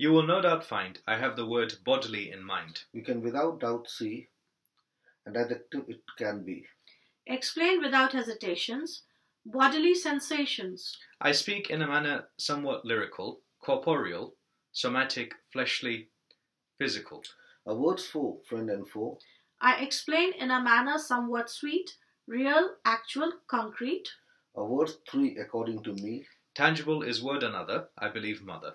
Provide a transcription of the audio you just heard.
You will no doubt find I have the word bodily in mind. You can without doubt see an adjective it can be. Explain without hesitations. Bodily sensations. I speak in a manner somewhat lyrical, corporeal, somatic, fleshly, physical. A word for friend and foe. I explain in a manner somewhat sweet, real, actual, concrete. A word three according to me. Tangible is word another, I believe mother.